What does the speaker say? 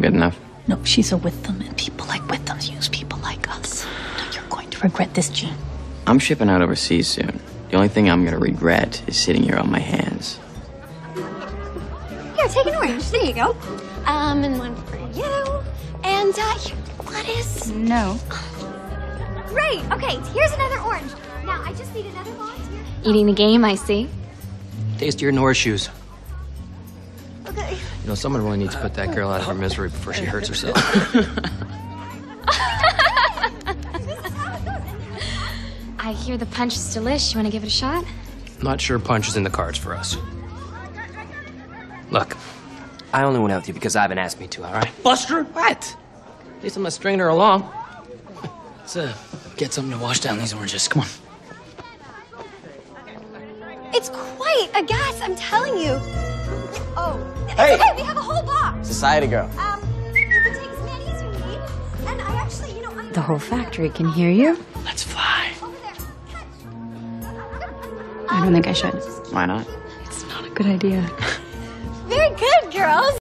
I'm good enough. No, she's a Witham, and people like Witham use people like us. Now you're going to regret this, Gene. I'm shipping out overseas soon. The only thing I'm gonna regret is sitting here on my hands. Here, take an orange. There you go. Um, and one for you. And, uh, here, lettuce. No. Great. Okay, here's another orange. Now, I just need another volunteer. Eating the game, I see. Taste your Nora shoes. Okay. You know, someone really needs to put that girl out of her misery before she hurts herself. I hear the punch is delish. You want to give it a shot? Not sure punch is in the cards for us. Look, I only went out with you because Ivan asked me to, all right? Buster? What? At least I'm not stringing her along. Let's uh, get something to wash down these oranges. Come on. It's quite a gas, I'm telling you. Oh, it's Hey. okay. We have a whole box. Society girl. Um, you can take as many as you need. And I actually, you know, I'm The whole factory can hear you. Let's fly. I don't think I should. Why not? It's not a good idea. Very good, girls.